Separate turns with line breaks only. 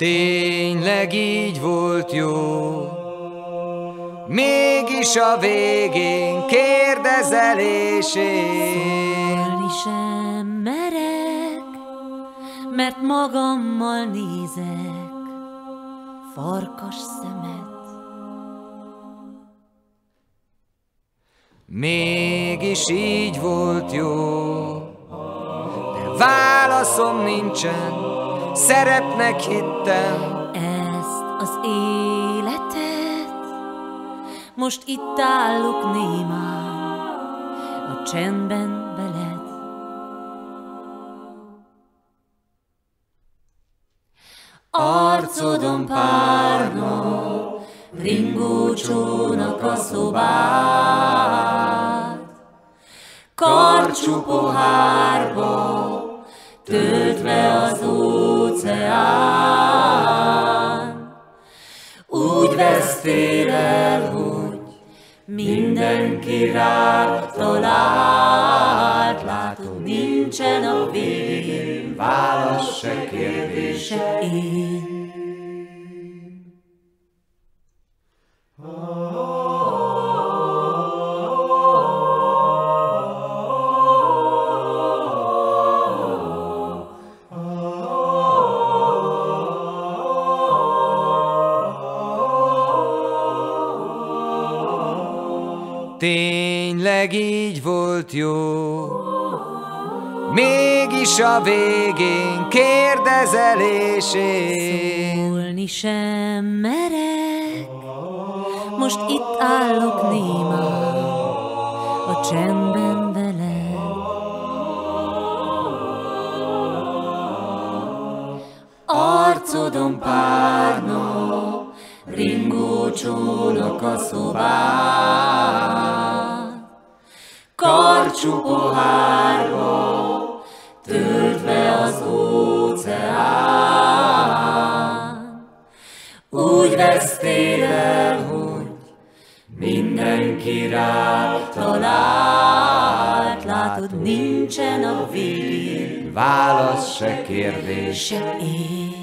Tényleg így volt jó, Mégis a végén kérdezelésén
Szólni sem merek, mert magammal nézek. Farkas szemet.
Mégis így volt jó, de válaszom nincsen, szerepnek hittem.
Ezt az életet most itt állok némán, a csendben veled. Arcodon párna, ringó csónak a szobát, karcsú pohárba, töltve az óceán. Úgy vesztél el, hogy mindenki rád talált, látod, nincsen a végén,
Válasz se kérdése.
se én.
Tényleg így volt jó, Mégis a végén kérdezelésén.
Szólni sem merek, most itt állok némán, a csendben veled. Arcodon párna, ringó csónak a szobát, karcsú pohárba, töltve az óceán. Úgy vesztél el, hogy mindenki rád talált, látod, nincsen a végén,
Válasz se kérdés.
se én.